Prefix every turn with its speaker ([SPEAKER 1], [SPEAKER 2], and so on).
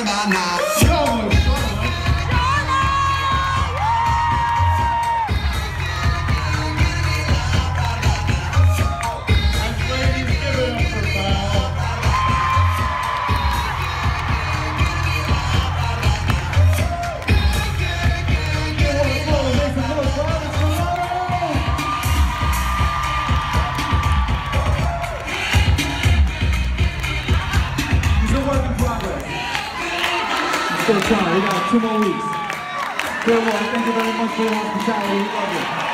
[SPEAKER 1] about now. Still trying. We got two more weeks. Farewell. Thank you very much for your hospitality. We love you.